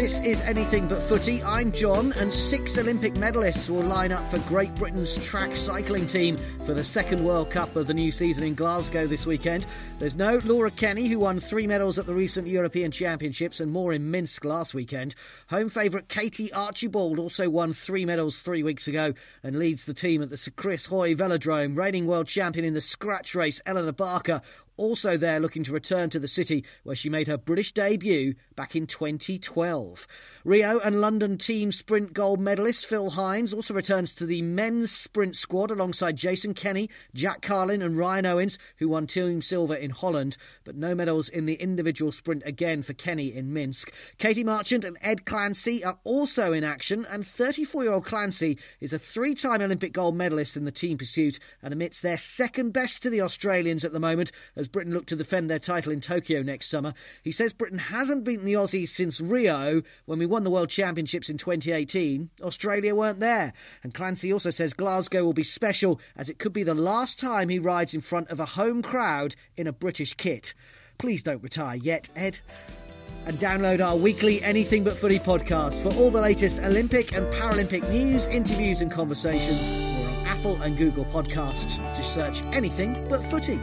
This is Anything But Footy. I'm John, and six Olympic medalists will line up for Great Britain's track cycling team for the second World Cup of the new season in Glasgow this weekend. There's no Laura Kenny, who won three medals at the recent European Championships and more in Minsk last weekend. Home favourite Katie Archibald also won three medals three weeks ago and leads the team at the Chris Hoy Velodrome. Reigning world champion in the scratch race, Elinor Barker, also there looking to return to the city where she made her British debut back in 2012. Rio and London team sprint gold medalist Phil Hindes also returns to the men's sprint squad alongside Jason Kenny, Jack Carlin, and Ryan Owens, who won team silver in Holland, but no medals in the individual sprint again for Kenny in Minsk. Katy Marchant and Ed Clancy are also in action, and 34 year old Clancy is a three time Olympic gold medalist in the team pursuit and admits they're second best to the Australians at the moment as Britain look to defend their title in Tokyo next summer. He says Britain hasn't beaten the Aussies since Rio when we won the World Championships in 2018. Australia weren't there. And Clancy also says Glasgow will be special as it could be the last time he rides in front of a home crowd in a British kit. Please don't retire yet, Ed and download our weekly Anything But Footy podcast for all the latest Olympic and Paralympic news, interviews, and conversations. We're on Apple and Google Podcasts. Just search Anything But Footy.